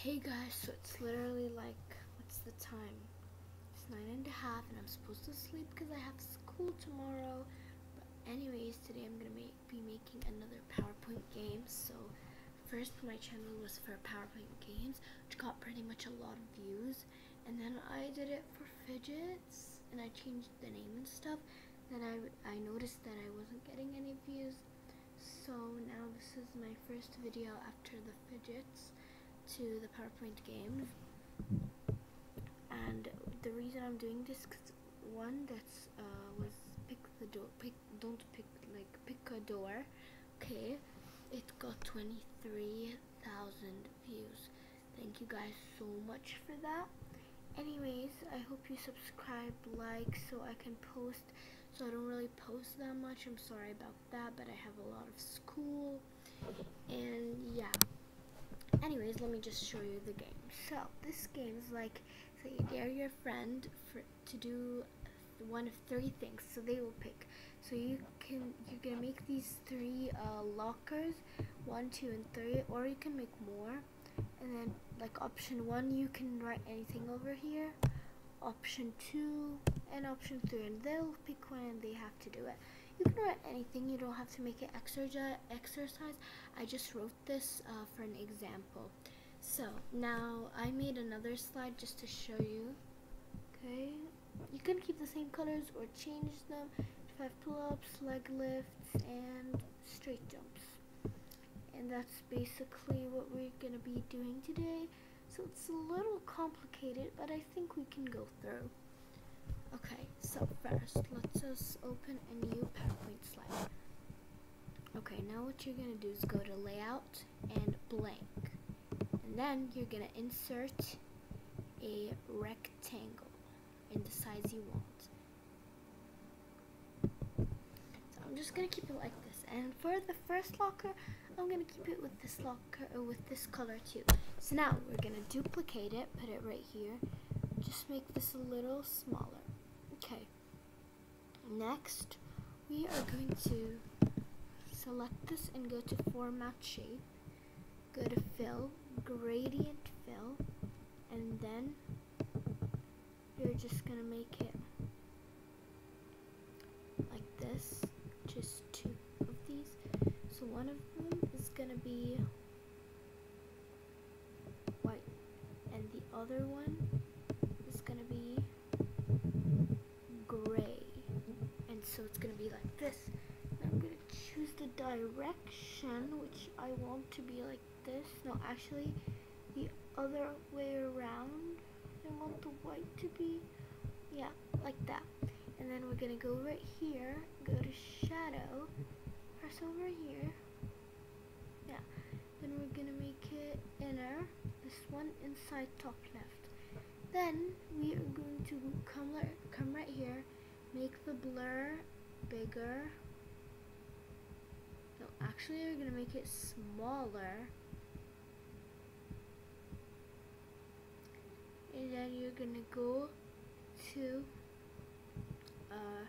Hey guys, so it's literally like, what's the time? It's nine and a half and I'm supposed to sleep because I have school tomorrow. But anyways, today I'm gonna make, be making another PowerPoint game. So first my channel was for PowerPoint games, which got pretty much a lot of views. And then I did it for fidgets and I changed the name and stuff. Then I, I noticed that I wasn't getting any views. So now this is my first video after the fidgets to the PowerPoint game. And the reason I'm doing this, cause one that's uh, was pick the door, pick don't pick like pick a door. Okay, it got 23,000 views. Thank you guys so much for that. Anyways, I hope you subscribe, like, so I can post. So I don't really post that much. I'm sorry about that, but I have a lot of school. And yeah anyways, let me just show you the game. So this game is like, so you dare your friend for, to do one of three things. So they will pick. So you can you're gonna make these three uh, lockers, one, two, and three, or you can make more. And then like option one, you can write anything over here. Option two and option three, and they'll pick one and they have to do it. You can write anything, you don't have to make it exercise. I just wrote this uh, for an example. So now I made another slide just to show you. Okay, you can keep the same colors or change them. Five pull-ups, leg lifts, and straight jumps. And that's basically what we're going to be doing today. So it's a little complicated, but I think we can go through. Okay, so first, let's just open a new PowerPoint slide. Okay, now what you're going to do is go to Layout and Blank. And then you're going to insert a rectangle in the size you want. So I'm just going to keep it like this. And for the first locker, I'm going to keep it with this locker, or with this color too. So now we're going to duplicate it, put it right here. Just make this a little smaller. Next, we are going to select this and go to Format Shape. Go to Fill, Gradient Fill, and then you're just going to make it like this. Just two of these. So one of them is going to be white, and the other one is going to be so it's going to be like this. I'm going to choose the direction, which I want to be like this. No, actually, the other way around. I want the white to be, yeah, like that. And then we're going to go right here, go to shadow, press over here. Yeah. Then we're going to make it inner, this one inside top left. Then we are going to come, come right here make the blur bigger. No, actually we're gonna make it smaller. And then you're gonna go to uh,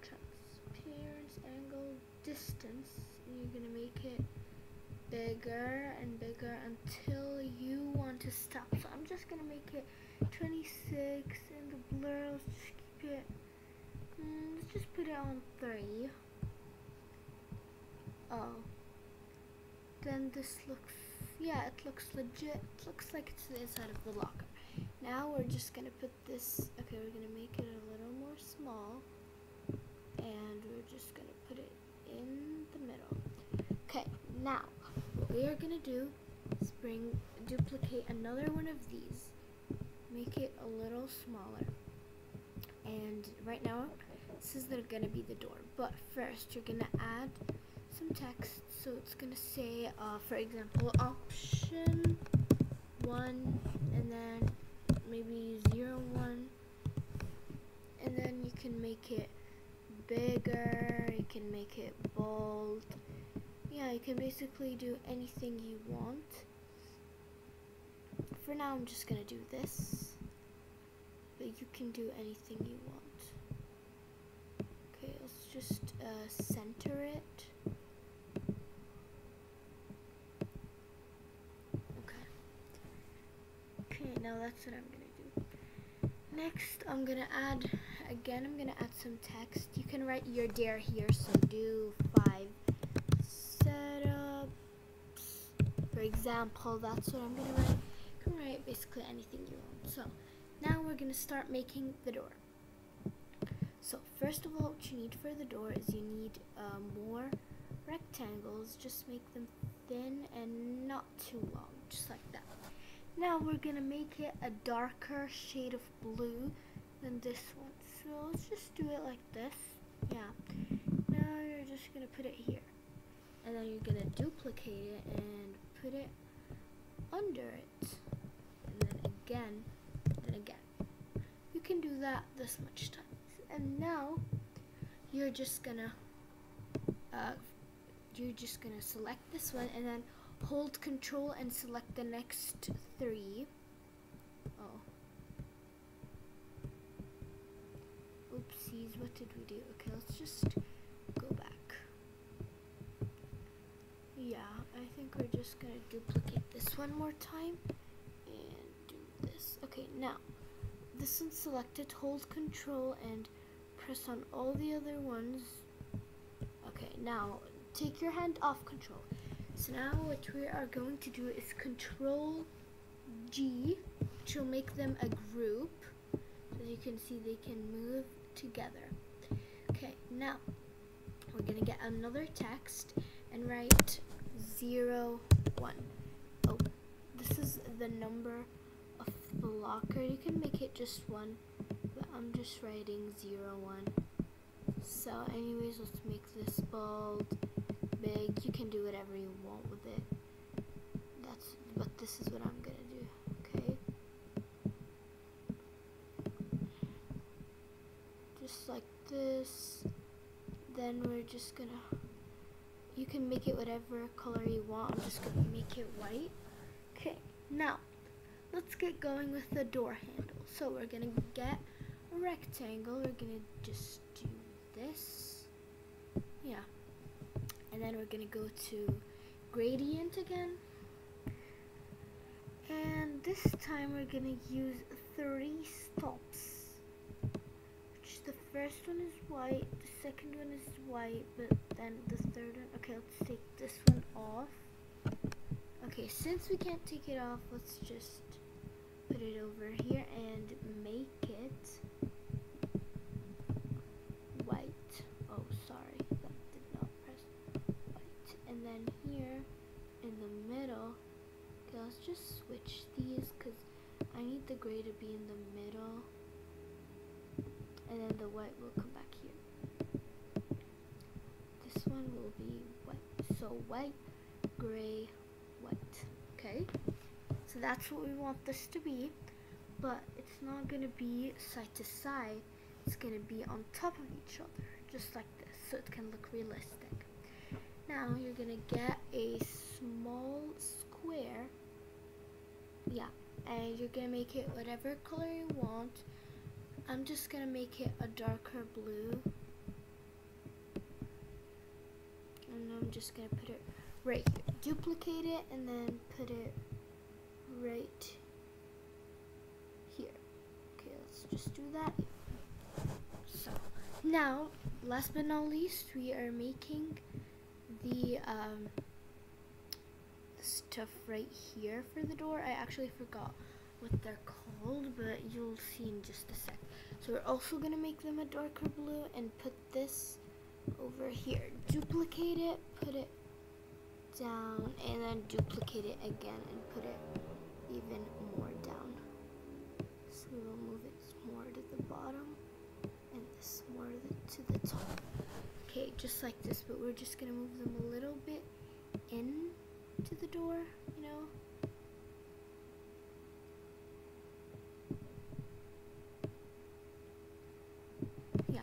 transparency angle distance and you're gonna make it bigger and bigger until you want to stop. So I'm just gonna make it 26 and the blur, let's just keep it Let's just put it on three. Oh. Then this looks, yeah, it looks legit. It looks like it's the inside of the locker. Now we're just gonna put this, okay, we're gonna make it a little more small. And we're just gonna put it in the middle. Okay, now, what we are gonna do is bring, duplicate another one of these. Make it a little smaller. And right now, this is going to be the door. But first, you're going to add some text. So it's going to say, uh, for example, option 1 and then maybe 0, 1. And then you can make it bigger, you can make it bold. Yeah, you can basically do anything you want. For now, I'm just going to do this. But you can do anything you want just uh, center it. Okay. Okay, now that's what I'm gonna do. Next, I'm gonna add, again, I'm gonna add some text. You can write your dare here, so do five setups. For example, that's what I'm gonna write. You can write basically anything you want. So, now we're gonna start making the door. So, first of all, what you need for the door is you need uh, more rectangles. Just make them thin and not too long, just like that. Now we're gonna make it a darker shade of blue than this one. So let's just do it like this. Yeah. Now you're just gonna put it here. And then you're gonna duplicate it and put it under it. And then again, then again. You can do that this much times. And now you're just gonna uh, you're just gonna select this one and then hold control and select the next three. Oh. Oopsies, what did we do? Okay, let's just go back. Yeah, I think we're just gonna duplicate this one more time and do this. Okay, now, this one's selected, hold control and press on all the other ones. Okay, now take your hand off control. So now what we are going to do is control G, which will make them a group. As you can see they can move together. Okay, now we're gonna get another text and write zero one. Oh, this is the number of the locker. You can make it just one, I'm just writing zero one. So anyways, let's make this bold big. You can do whatever you want with it. That's, but this is what I'm gonna do, okay? Just like this. Then we're just gonna, you can make it whatever color you want. I'm just gonna make it white. Okay, now, let's get going with the door handle. So we're gonna get rectangle. We're gonna just do this. Yeah and then we're gonna go to gradient again and this time we're gonna use three stops which the first one is white the second one is white but then the third one okay let's take this one off okay since we can't take it off let's just put it over here and make it switch these because I need the gray to be in the middle and then the white will come back here. This one will be white. So white, gray, white. Okay? So that's what we want this to be. But it's not going to be side to side. It's going to be on top of each other. Just like this. So it can look realistic. Now you're going to get a small square yeah and you're gonna make it whatever color you want. I'm just gonna make it a darker blue. And I'm just gonna put it right here. Duplicate it and then put it right here. Okay let's just do that. So now last but not least we are making the um, stuff right here for the door. I actually forgot what they're called, but you'll see in just a sec. So we're also going to make them a darker blue and put this over here. Duplicate it, put it down, and then duplicate it again and put it even more down. So we will move it more to the bottom and this more to the, top. Okay, just like this, but we're just going to move them a little bit door, you know? Yeah,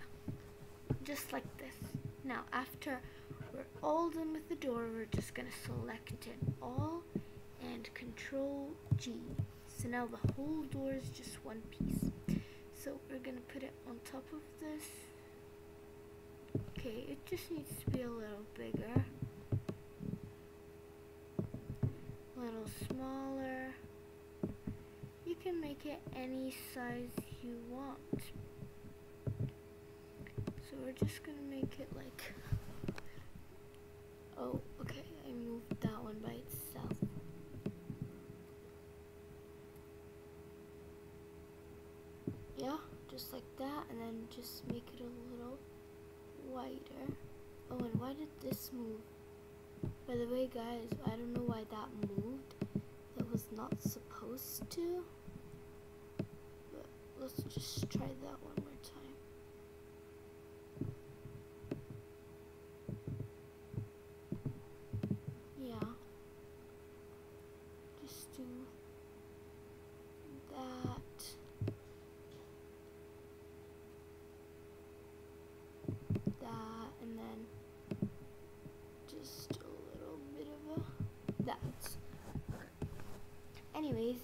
just like this. Now, after we're all done with the door, we're just gonna select it all and control G. So now the whole door is just one piece. So we're gonna put it on top of this. Okay, it just needs to be a little bigger. Can make it any size you want. So we're just gonna make it like, oh, okay, I moved that one by itself. Yeah, just like that, and then just make it a little wider. Oh, and why did this move? By the way, guys, I don't know why that moved. That was not supposed to. But let's just try that one more time. Yeah. Just do that. That, and then just a little bit of a that. Anyways,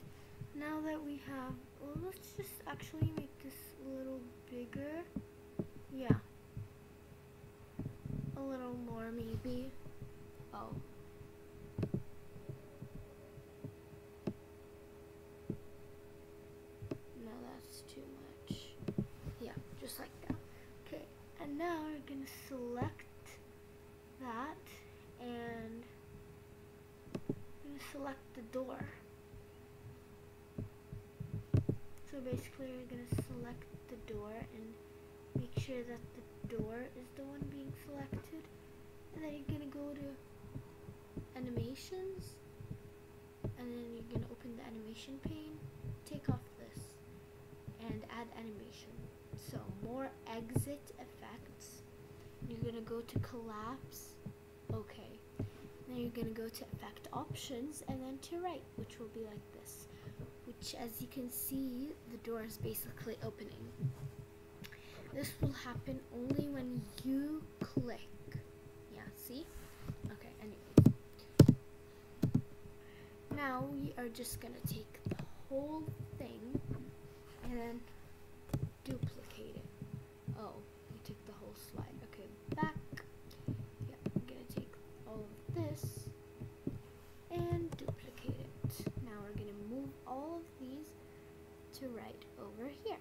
now that we have, well, let's just actually make this a little bigger. Yeah. A little more, maybe. Oh. No, that's too much. Yeah, just like that. Okay, and now we're gonna select that and select the door. So basically we're gonna select the door and make sure that the door is the one being selected. And then you're gonna go to animations and then you're gonna open the animation pane, take off this and add animation. So more exit effects. You're gonna go to collapse. Okay. Then you're gonna go to effect options and then to right, which will be like this which as you can see the door is basically opening. This will happen only when you click. Yeah, see? Okay, anyway. Now we are just gonna take the whole thing and then duplicate it. Oh, we took the whole slide. Okay, back. Yeah, I'm gonna take all of this and duplicate it. Now we're gonna move all of these to right over here.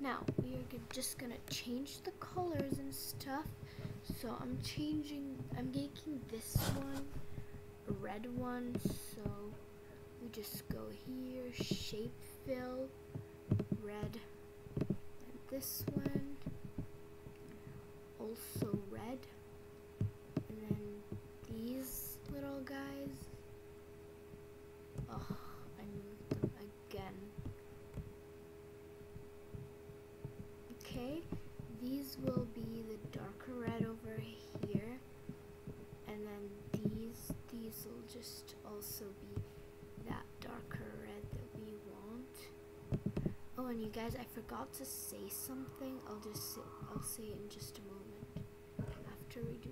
Now we are just gonna change the colors and stuff. So I'm changing, I'm making this one a red one. So we just go here, shape fill, red, and this one also red, and then these little guys. Oh, I moved them again. Okay, these will be the darker red over here, and then these these will just also be that darker red that we want. Oh, and you guys, I forgot to say something. I'll just say, I'll say it in just a moment after we do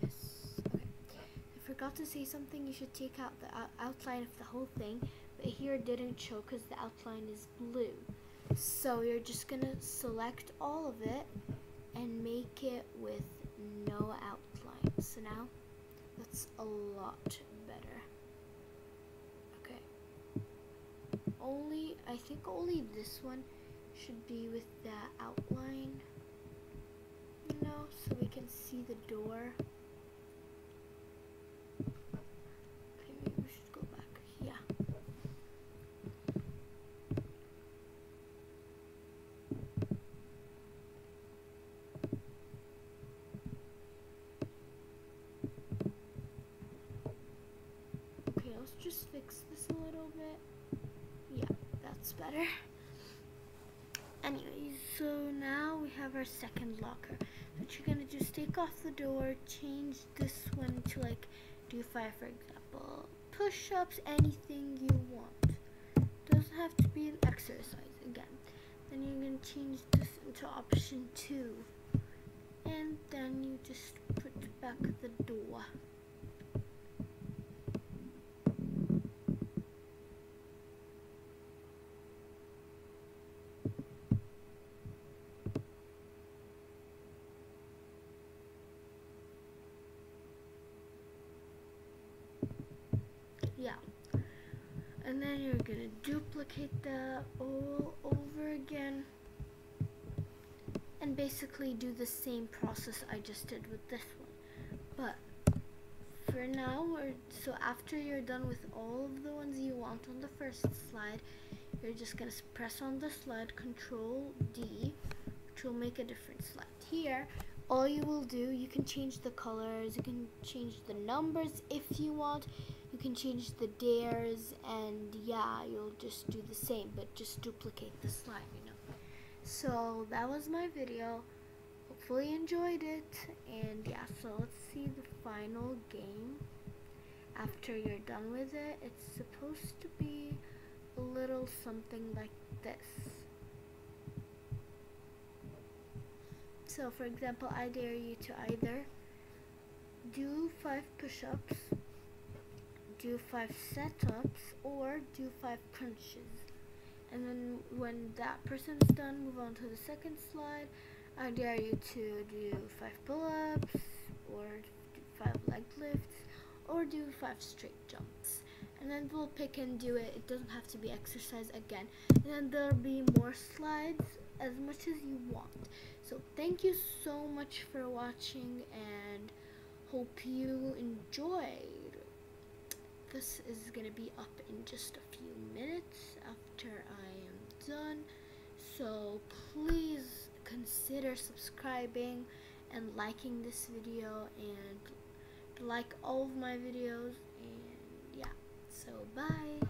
this. Okay. I forgot to say something. You should take out the out- outline of the whole thing, but here it didn't show because the outline is blue. So you're just gonna select all of it and make it with no outline. So now that's a lot better. Okay. Only, I think only this one should be with the outline. You know, so we can see the door. Okay, maybe we should go back. Yeah. Okay, let's just fix this a little bit. That's better. Anyways, so now we have our second locker. What you're gonna just take off the door, change this one to like do five for example. Push ups, anything you want. Doesn't have to be an exercise again. Then you're gonna change this into option two. And then you just put back the door. Yeah. And then you're gonna duplicate that all over again. And basically do the same process I just did with this one. But for now or so after you're done with all of the ones you want on the first slide you're just gonna press on the slide control D which will make a different slide. Here all you will do you can change the colors you can change the numbers if you want you can change the dares and yeah you'll just do the same but just duplicate the slide you know. So that was my video. Hopefully you enjoyed it. And yeah so let's see the final game. After you're done with it it's supposed to be a little something like this. So for example I dare you to either do five push-ups do five setups or do five crunches and then when that person's done move on to the second slide. I dare you to do five pull-ups or do five leg lifts or do five straight jumps. And then we'll pick and do it. It doesn't have to be exercise again. And then there'll be more slides as much as you want. So thank you so much for watching and hope you enjoyed this is gonna be up in just a few minutes after I am done. So please consider subscribing and liking this video and like all of my videos. And yeah so bye